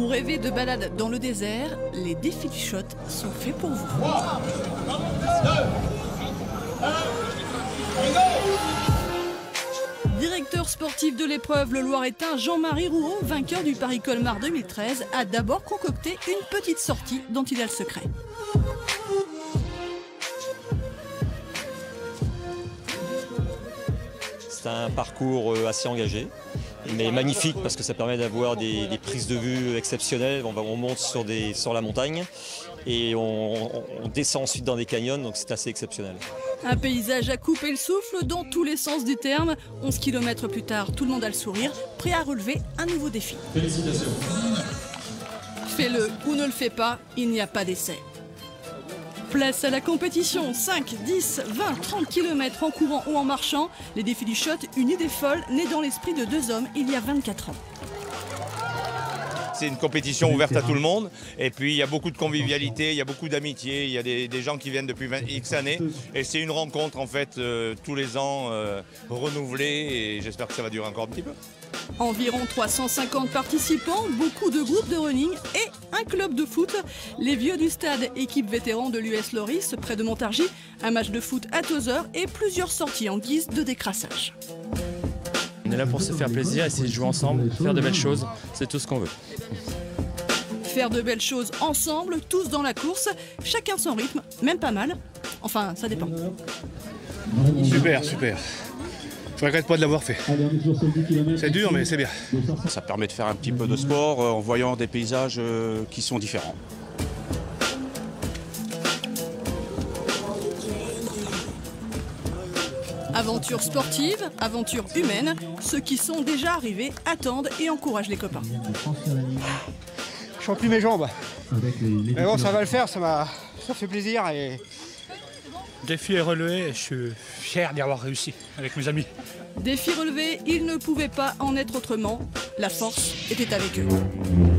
Vous rêvez de balade dans le désert Les défis du shot sont faits pour vous. Directeur sportif de l'épreuve, le Loiretain Jean-Marie Rouault, vainqueur du Paris-Colmar 2013, a d'abord concocté une petite sortie dont il a le secret. C'est un parcours euh, assez engagé, mais magnifique parce que ça permet d'avoir des, des prises de vue exceptionnelles. On, va- on monte sur, des, sur la montagne et on, on- on descend ensuite dans des canyons, donc c'est assez exceptionnel. Un paysage à couper le souffle dans tous les sens du terme. 11 km plus tard, tout le monde a le sourire, prêt à relever un nouveau défi. Félicitations. Fais-le ou ne le fais pas, il n'y a pas d'essai. Place à la compétition 5, 10, 20, 30 km en courant ou en marchant. Les défis du shot, une idée folle née dans l'esprit de deux hommes il y a 24 ans. C'est une compétition ouverte à tout le monde. Et puis, il y a beaucoup de convivialité, il y a beaucoup d'amitié, il y a des, des gens qui viennent depuis 20 X années. Et c'est une rencontre, en fait, euh, tous les ans, euh, renouvelée. Et j'espère que ça va durer encore un petit peu. Environ 350 participants, beaucoup de groupes de running et un club de foot. Les vieux du stade, équipe vétéran de l'US Loris près de Montargis, un match de foot à Tozeur et plusieurs sorties en guise de décrassage. On est là pour se faire plaisir, essayer de jouer ensemble, faire de belles choses, c'est tout ce qu'on veut. Faire de belles choses ensemble, tous dans la course, chacun son rythme, même pas mal. Enfin, ça dépend. Super, super. Je regrette pas de l'avoir fait. C'est dur, mais c'est bien. Ça permet de faire un petit peu de sport euh, en voyant des paysages euh, qui sont différents. Aventure sportive, aventure humaine, ceux qui sont déjà arrivés attendent et encouragent les copains. Je sens plus mes jambes. Mais bon, ça va le faire, ça m'a. Ça fait plaisir et. Défi est relevé et je suis fier d'y avoir réussi avec mes amis. Défi relevé, ils ne pouvaient pas en être autrement. La force était avec eux.